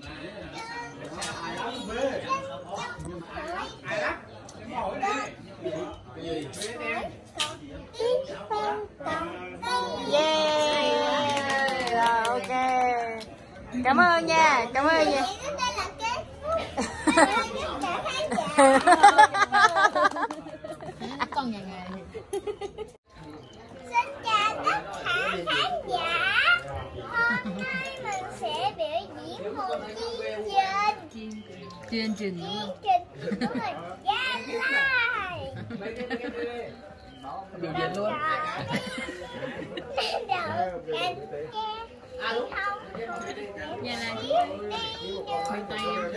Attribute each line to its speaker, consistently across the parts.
Speaker 1: yeah. Rồi ok cảm ơn nha cảm ơn nha.
Speaker 2: Con nhà nghề
Speaker 3: Xin chào tất cả khán giả Hôm nay mình sẽ biểu diễn một chương trình
Speaker 2: chương trình đúng
Speaker 3: Chương trình Gia Lai
Speaker 4: biểu diễn luôn.
Speaker 3: Đầu anh nghe không đi đường
Speaker 2: bên tay em.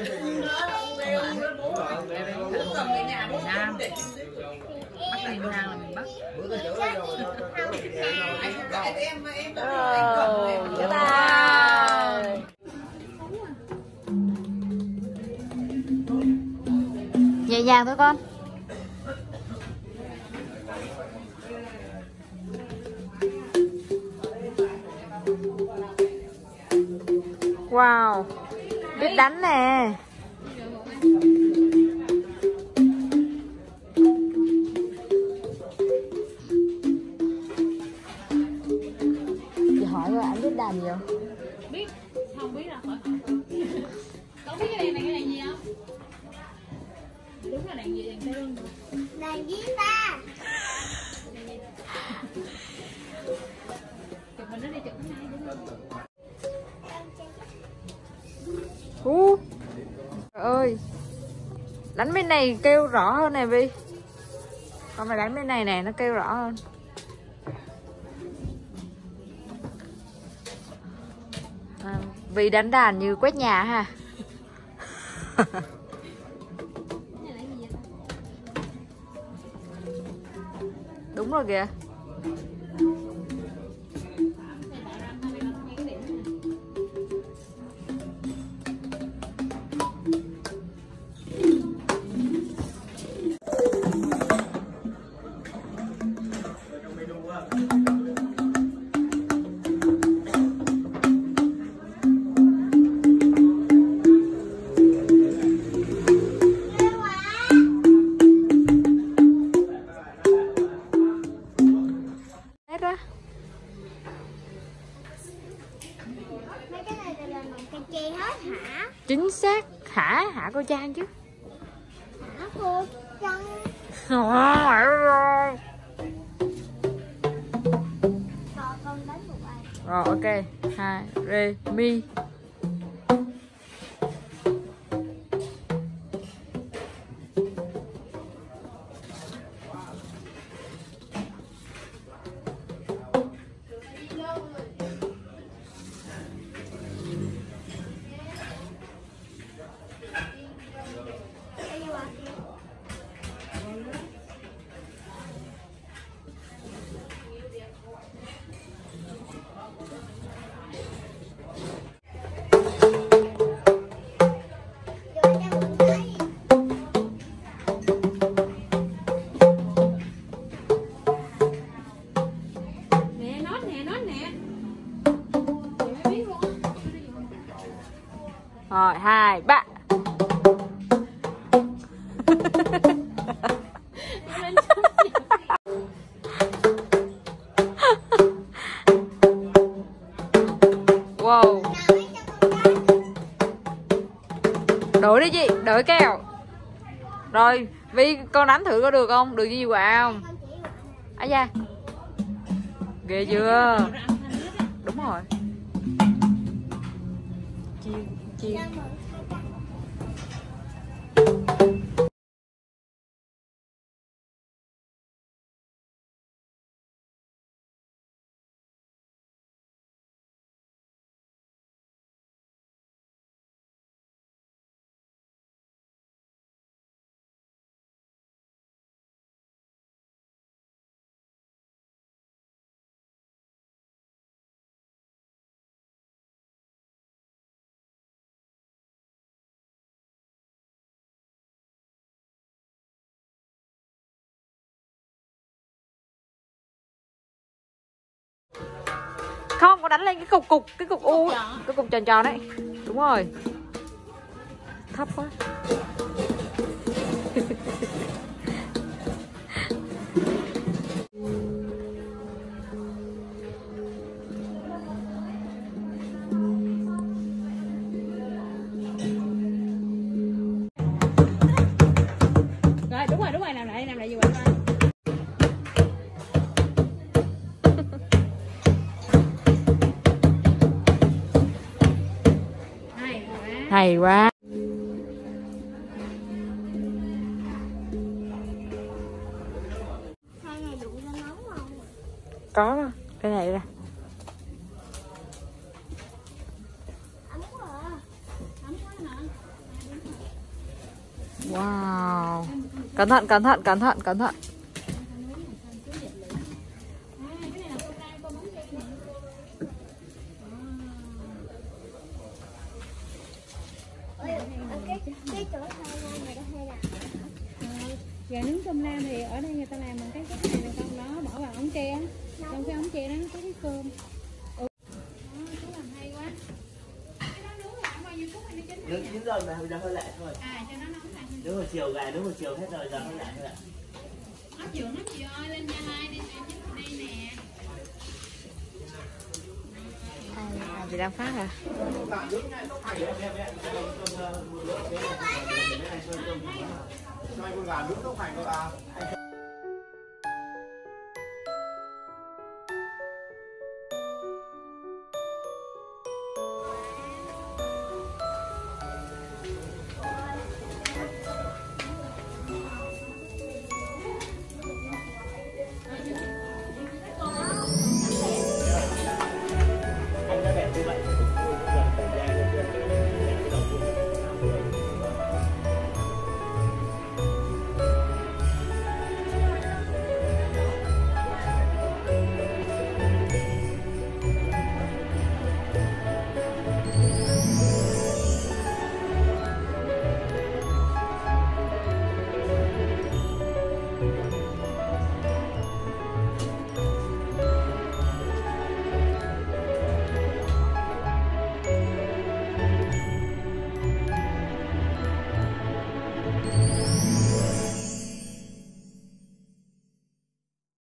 Speaker 2: Nam Bắc miền Nam là miền Bắc
Speaker 1: vỗ tay nhẹ nhàng thôi con. Wow biết đánh nè. Chị hỏi rồi anh biết đàn gì
Speaker 2: đúng không
Speaker 1: Ú. Trời ơi. Đánh bên này kêu rõ hơn nè Vi. Còn mày đánh bên này nè nó kêu rõ hơn. À, Vi đánh đàn như quét nhà ha Đúng rồi kìa. Cô Trang chứ.
Speaker 3: Hả cô?
Speaker 1: Rồi
Speaker 3: bài.
Speaker 1: Rồi ok. Hai Rê Mi
Speaker 3: Rồi
Speaker 1: thử keo Rồi, Vi con đánh thử có được không? Được gì quà không?
Speaker 3: Con
Speaker 1: da Ghê chưa?
Speaker 2: Ra.
Speaker 1: Đúng rồi Chiêu, chiêu không có đánh lên cái cục cục cái cục u cái cục tròn tròn đấy. Đúng rồi. Thấp quá.
Speaker 2: Rồi đúng rồi đúng rồi. Làm lại làm lại như vậy hay quá.
Speaker 1: Có cái này
Speaker 2: ra
Speaker 1: wow. Cẩn thận cẩn thận cẩn thận cẩn thận
Speaker 2: à cái này là cô tay cô bấm cây này
Speaker 3: Ôi, ở cái cái chỗ hai này người ta hay làm
Speaker 2: gà nướng cơm lam thì ở đây người ta làm bằng cái cái này là con đó bỏ vào ống tre trong cái ống tre đó nó có cái cơm. Ừ. Chú làm hay quá cái đó nướng là bao nhiêu phút thì nó chín
Speaker 4: Nướng chín rồi mà giờ hơi lại thôi.
Speaker 2: À cho nó nóng lại
Speaker 4: Nướng hồi chiều gà nướng hồi chiều hết rồi giờ hơi lại thôi ạ.
Speaker 2: Nó trưởng nó chị ơi lên gia lai đi đi đây nè.
Speaker 1: À, chị đang phát à?
Speaker 4: Cho anh con gà nướng không phải con gà